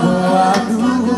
how I knew.